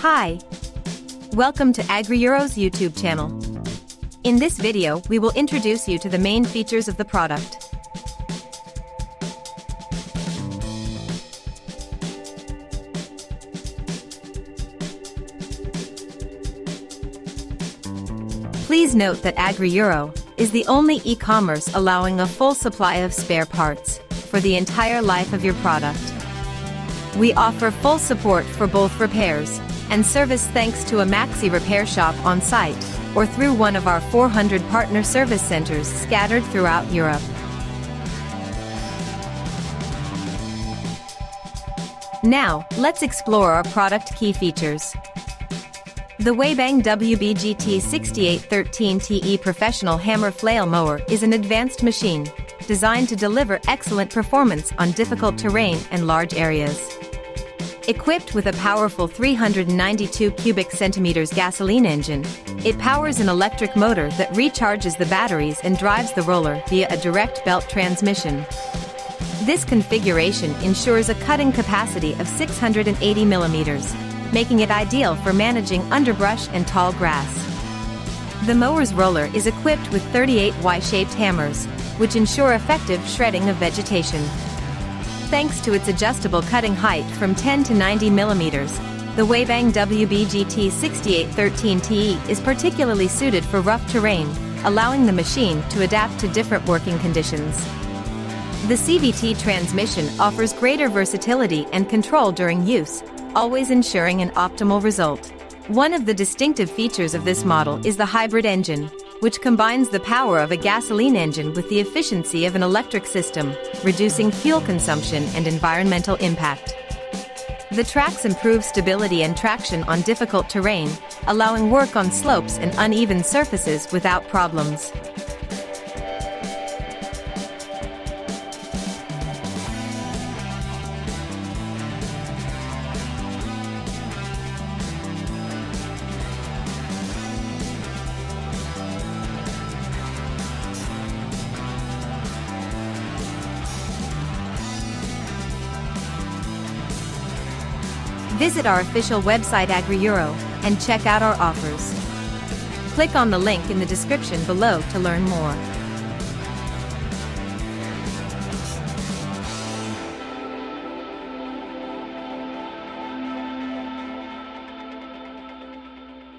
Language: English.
Hi! Welcome to AgriEuro's YouTube channel. In this video, we will introduce you to the main features of the product. Please note that AgriEuro is the only e-commerce allowing a full supply of spare parts for the entire life of your product. We offer full support for both repairs and service thanks to a Maxi repair shop on site or through one of our 400 partner service centers scattered throughout Europe. Now, let's explore our product key features. The Weibang WBGT 6813TE Professional Hammer Flail Mower is an advanced machine designed to deliver excellent performance on difficult terrain and large areas. Equipped with a powerful 392 cubic centimeters gasoline engine, it powers an electric motor that recharges the batteries and drives the roller via a direct belt transmission. This configuration ensures a cutting capacity of 680 millimeters, making it ideal for managing underbrush and tall grass. The mower's roller is equipped with 38 Y-shaped hammers, which ensure effective shredding of vegetation. Thanks to its adjustable cutting height from 10 to 90 millimeters, the Weibang WBGT 6813TE is particularly suited for rough terrain, allowing the machine to adapt to different working conditions. The CVT transmission offers greater versatility and control during use, always ensuring an optimal result. One of the distinctive features of this model is the hybrid engine, which combines the power of a gasoline engine with the efficiency of an electric system, reducing fuel consumption and environmental impact. The tracks improve stability and traction on difficult terrain, allowing work on slopes and uneven surfaces without problems. Visit our official website AgriEuro and check out our offers. Click on the link in the description below to learn more.